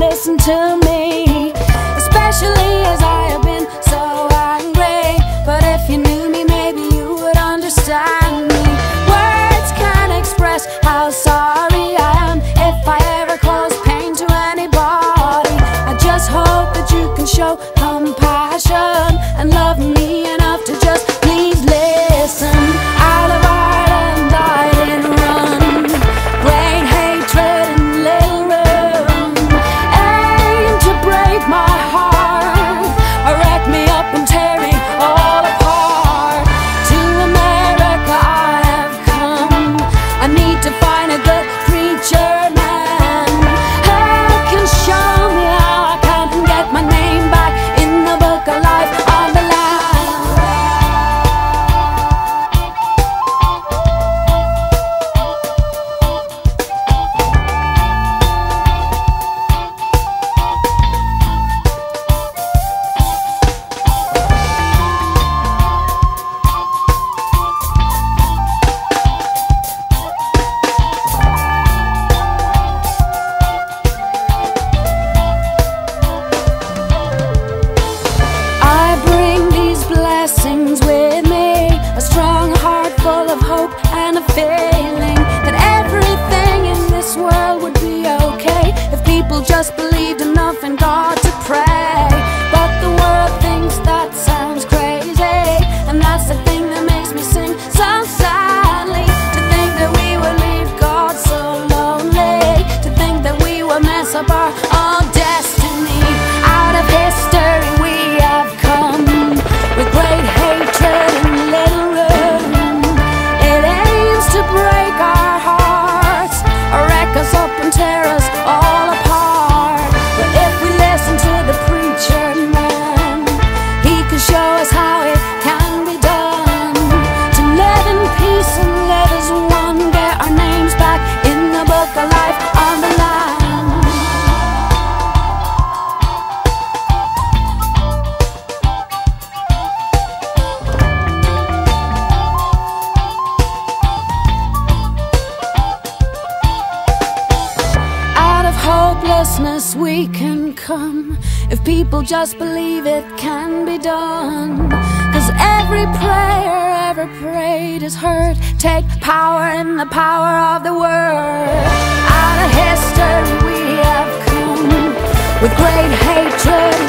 listen to me Especially as I have been so angry. But if you knew me, maybe you would understand me. Words can't express how sorry I am If I ever cause pain to anybody. I just hope that you can show compassion And love me. hopelessness we can come. If people just believe it can be done. Cause every prayer ever prayed is heard. Take power in the power of the word. Out of history we have come. With great hatred